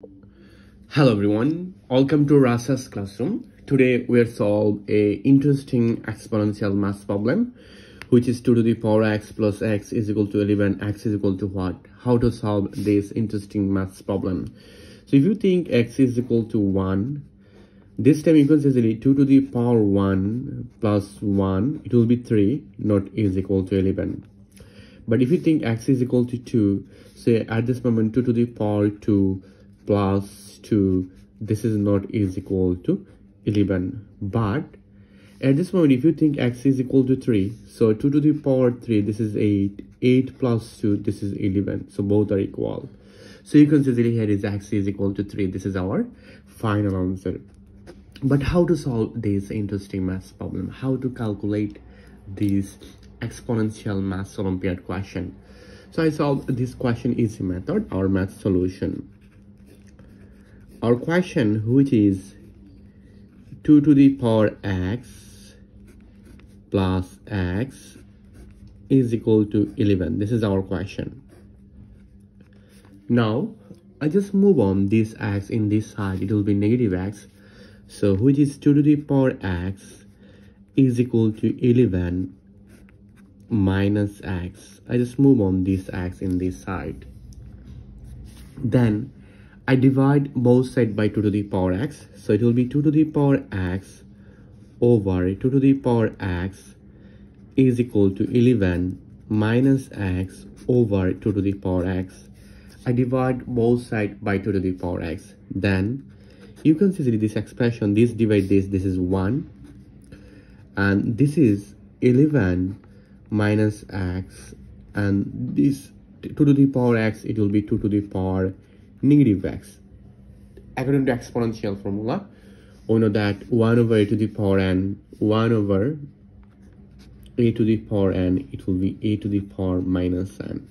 Hello everyone, welcome to Rashel's classroom. Today we are solve a interesting exponential math problem which is 2 to the power x plus x is equal to 11 x is equal to what? How to solve this interesting math problem. So if you think x is equal to 1 this time can say 2 to the power 1 plus 1 it will be 3 not is equal to 11 but if you think x is equal to 2 say at this moment 2 to the power 2 plus 2 this is not is equal to 11 but at this moment if you think x is equal to 3 so 2 to the power 3 this is 8 8 plus 2 this is 11 so both are equal. So you can see here is x is equal to 3 this is our final answer. But how to solve this interesting math problem? How to calculate this exponential math olympiad question? So i solved this question easy method our math solution our question which is 2 to the power x plus x is equal to 11 this is our question. Now i just move on this x in this side. It will be negative x. So which is 2 to the power x is equal to 11 minus x. I just move on this x in this side. Then I divide both sides by 2 to the power x. So it will be 2 to the power x over 2 to the power x is equal to 11 minus x over 2 to the power x. I divide both sides by 2 to the power x. Then you can see this expression, this divide this, this is 1. And this is 11 minus x. And this 2 to the power x, it will be 2 to the power negative x. According to exponential formula, we know that 1 over a to the power n, 1 over a to the power n, it will be a to the power minus n.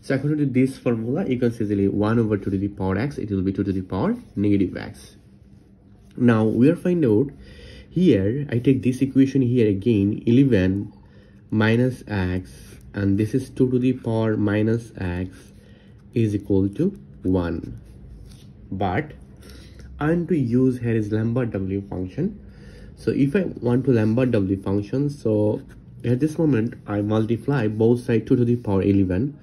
So according to this formula, you can see easily 1 over 2 to the power x, it will be 2 to the power negative x. Now we are find out here, I take this equation here again, 11 minus x, and this is 2 to the power minus x is equal to 1 but I want to use here is lambert w function. So if I want to lambert w function so at this moment I multiply both sides 2 to the power 11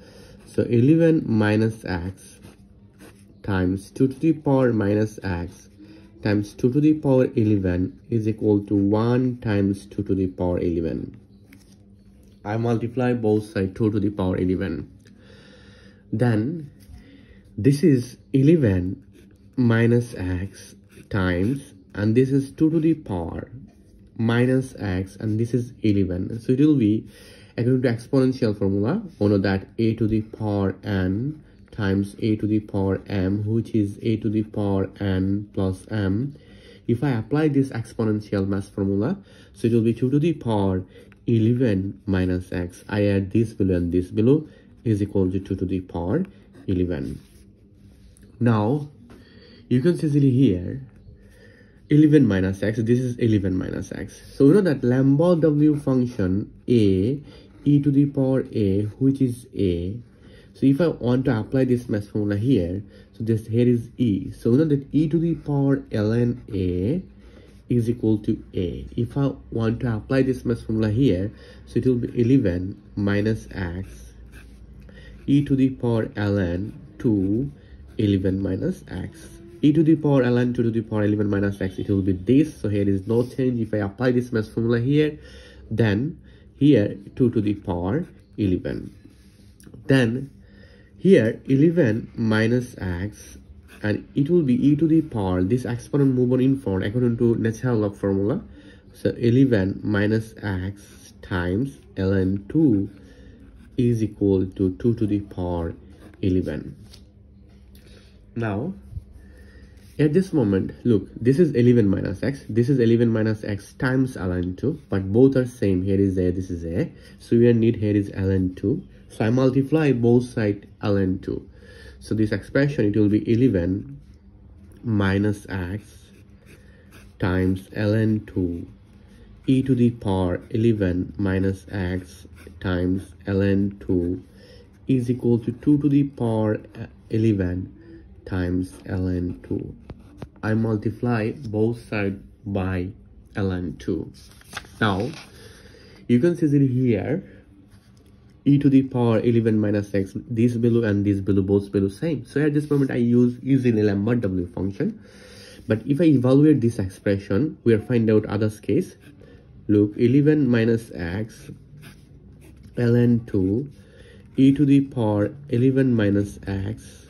so 11 minus x times 2 to the power minus x times 2 to the power 11 is equal to 1 times 2 to the power 11 I multiply both sides 2 to the power 11 then this is 11 minus x times and this is 2 to the power minus x and this is 11 so it will be according to exponential formula we know that a to the power n times a to the power m which is a to the power n plus m. If i apply this exponential mass formula so it will be 2 to the power 11 minus x. I add this below and this below is equal to 2 to the power 11 now you can see easily here 11 minus x. This is 11 minus x. So you know that lambert w function a e to the power a which is a. So if i want to apply this math formula here so this here is e. So you know that e to the power ln a is equal to a. If i want to apply this math formula here so it will be 11 minus x e to the power ln 2 11 minus x. e to the power ln 2 to the power 11 minus x it will be this. So here is no change. If i apply this mass formula here then here 2 to the power 11 then here 11 minus x and it will be e to the power. This exponent move on in front according to natural log formula. So 11 minus x times ln 2 is equal to 2 to the power 11 now at this moment look this is 11 minus x. This is 11 minus x times ln 2 but both are same. Here is a this is a. So we need here is ln 2 so i multiply both side ln 2 so this expression it will be 11 minus x times ln 2 e to the power 11 minus x times ln 2 is equal to 2 to the power uh, 11 times ln2 I multiply both sides by ln2 now you can see here e to the power 11 minus x this value and this value both value same. So at this moment i use easily lambert w function. But if i evaluate this expression we'll find out others case. Look 11 minus x ln 2 e to the power 11 minus x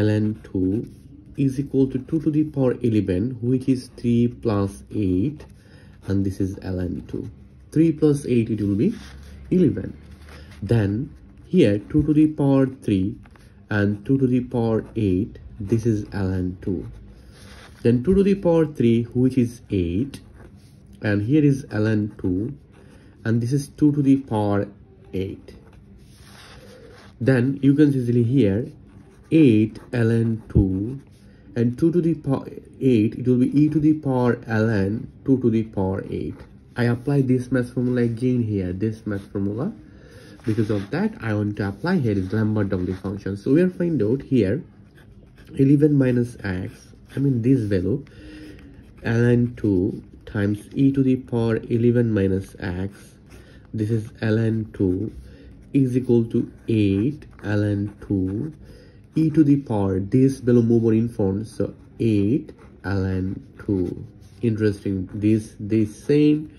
ln 2 is equal to 2 to the power 11 which is 3 plus 8 and this is ln 2 3 plus 8 it will be 11 then here 2 to the power 3 and 2 to the power 8 this is ln2 then 2 to the power 3 which is 8 and here is ln2 and this is 2 to the power 8 then you can easily here 8 ln2 and 2 to the power 8 it will be e to the power ln 2 to the power 8 i apply this math formula again here this math formula. Because of that i want to apply here is lambert w function. So we'll find out here 11 minus x i mean this value ln 2 times e to the power 11 minus x. This is ln 2 is equal to 8 ln 2 e to the power this value move in front so 8 ln 2 interesting this this same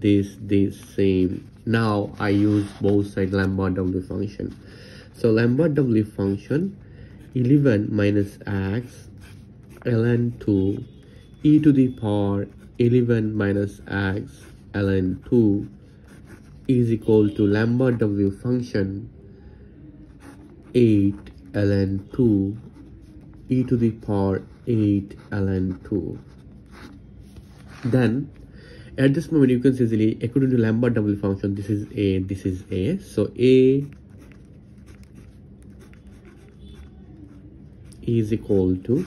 this this same. Now I use both side lambert W function. So lambert W function 11 minus x ln 2 e to the power 11 minus x ln 2 is equal to lambert W function 8 ln 2 e to the power 8 ln 2 then at this moment you can see easily according to lambert w function. This is a this is a. So a is equal to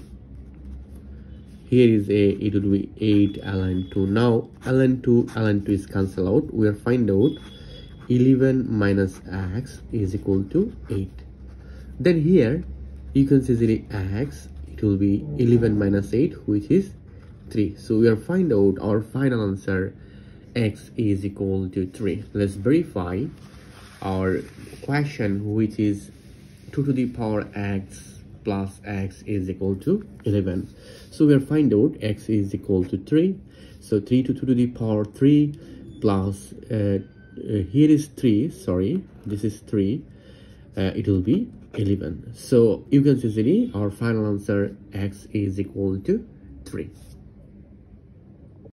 here is a it will be 8 ln 2 now ln 2 ln 2 is cancel out. We will find out 11 minus x is equal to 8 then here you can see easily x it will be 11 minus 8 which is 3 so we are find out our final answer x is equal to 3 let's verify our question which is 2 to the power x plus x is equal to 11 so we'll find out x is equal to 3 so 3 to 2 to the power 3 plus uh, uh, here is 3 sorry this is 3 uh, it will be 11 so you can see our final answer x is equal to 3